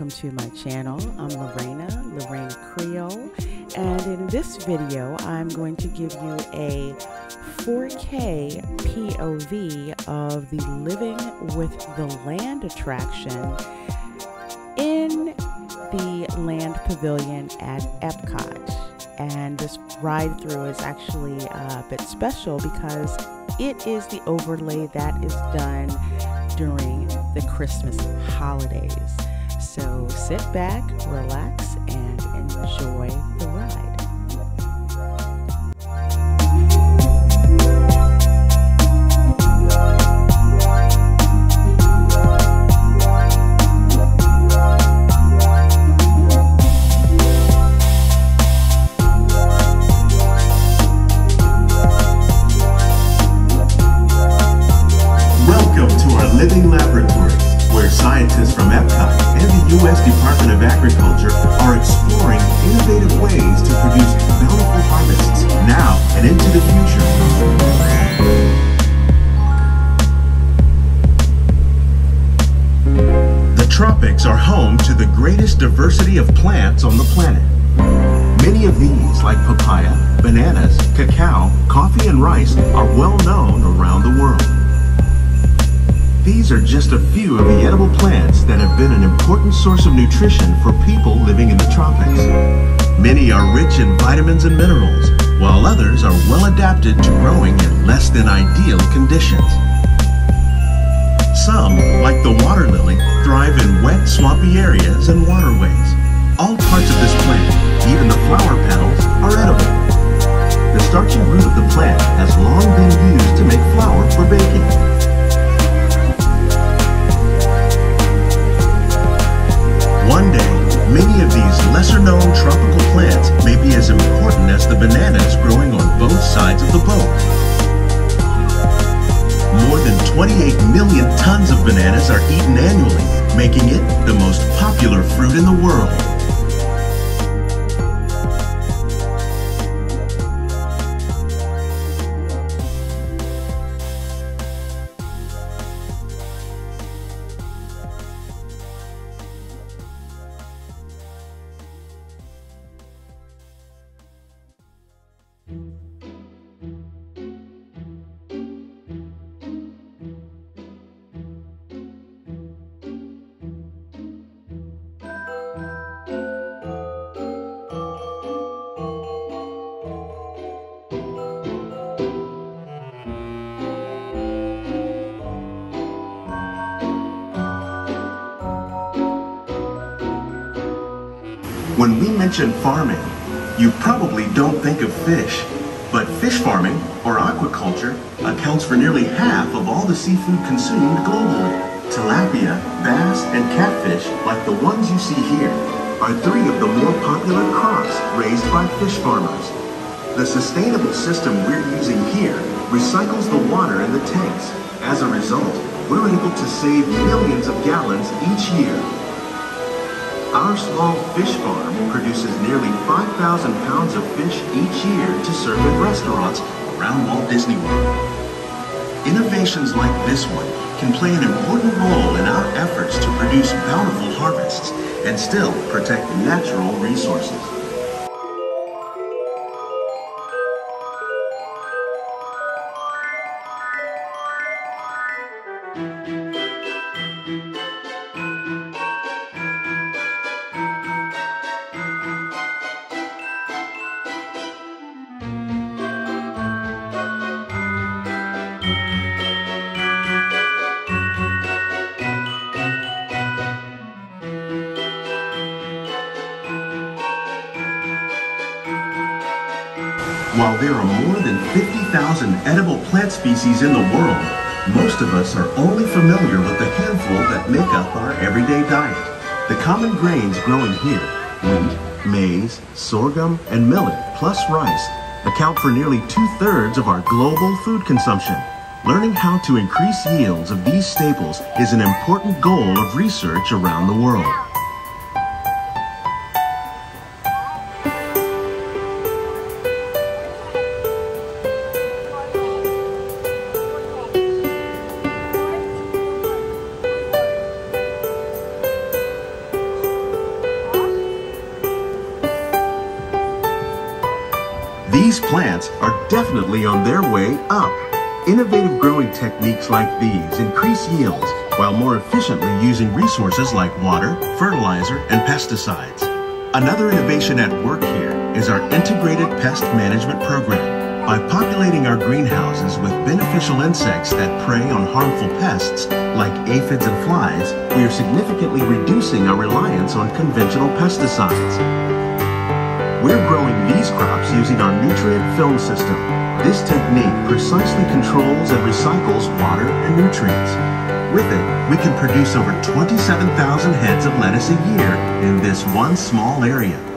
Welcome to my channel. I'm La Reina, Lorena Creole, and in this video I'm going to give you a 4K POV of the Living with the Land attraction in the Land Pavilion at Epcot. And this ride through is actually a bit special because it is the overlay that is done during the Christmas holidays. So sit back, relax, and enjoy the ride. Welcome to our living U.S. Department of Agriculture are exploring innovative ways to produce bountiful harvests now and into the future. The tropics are home to the greatest diversity of plants on the planet. Many of these, like papaya, bananas, cacao, coffee, and rice, are well known around the world. These are just a few of the edible plants that have been an important source of nutrition for people living in the tropics. Many are rich in vitamins and minerals, while others are well adapted to growing in less than ideal conditions. Some, like the water lily, thrive in wet, swampy areas and waterways. All parts of this plant, sides of the boat. More than 28 million tons of bananas are eaten annually, making it the most popular fruit in the world. When we mention farming, you probably don't think of fish. But fish farming, or aquaculture, accounts for nearly half of all the seafood consumed globally. Tilapia, bass, and catfish, like the ones you see here, are three of the more popular crops raised by fish farmers. The sustainable system we're using here recycles the water in the tanks. As a result, we're able to save millions of gallons each year. Our small fish farm produces nearly 5,000 pounds of fish each year to serve in restaurants around Walt Disney World. Innovations like this one can play an important role in our efforts to produce bountiful harvests and still protect natural resources. While there are more than 50,000 edible plant species in the world, most of us are only familiar with the handful that make up our everyday diet. The common grains growing here, wheat, maize, sorghum, and millet, plus rice, account for nearly two-thirds of our global food consumption. Learning how to increase yields of these staples is an important goal of research around the world. These plants are definitely on their way up. Innovative growing techniques like these increase yields while more efficiently using resources like water, fertilizer, and pesticides. Another innovation at work here is our integrated pest management program. By populating our greenhouses with beneficial insects that prey on harmful pests like aphids and flies, we are significantly reducing our reliance on conventional pesticides. We're growing these crops using our nutrient film system. This technique precisely controls and recycles water and nutrients. With it, we can produce over 27,000 heads of lettuce a year in this one small area.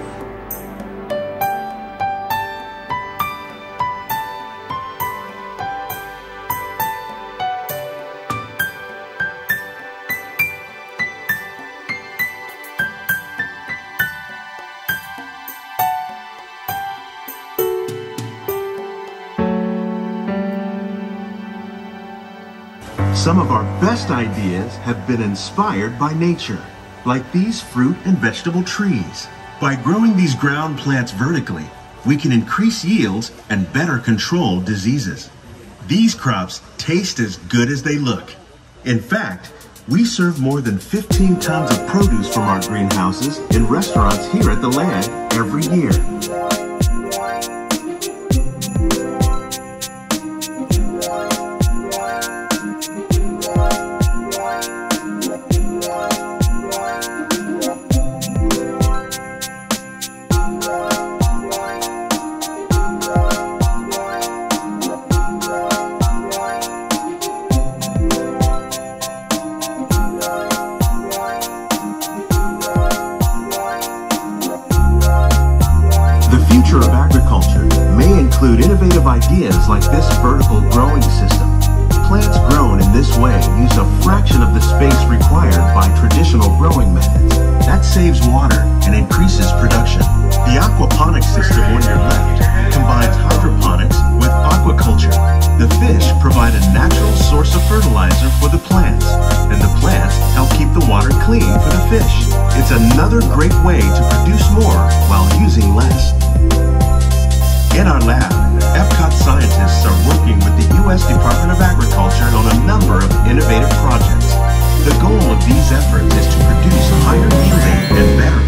Some of our best ideas have been inspired by nature, like these fruit and vegetable trees. By growing these ground plants vertically, we can increase yields and better control diseases. These crops taste as good as they look. In fact, we serve more than 15 tons of produce from our greenhouses in restaurants here at the land every year. Like this vertical growing system. Plants grown in this way use a fraction of the space required by traditional growing methods. That saves water and increases production. The aquaponics system on your left combines hydroponics with aquaculture. The fish provide a natural source of fertilizer for the plants, and the plants help keep the water clean for the fish. It's another great way to produce more while using less. In our lab, Epcot scientists are working with the U.S. Department of Agriculture on a number of innovative projects. The goal of these efforts is to produce higher yielding and better